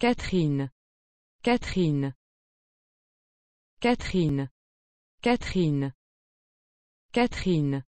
Catherine. Catherine. Catherine. Catherine. Catherine.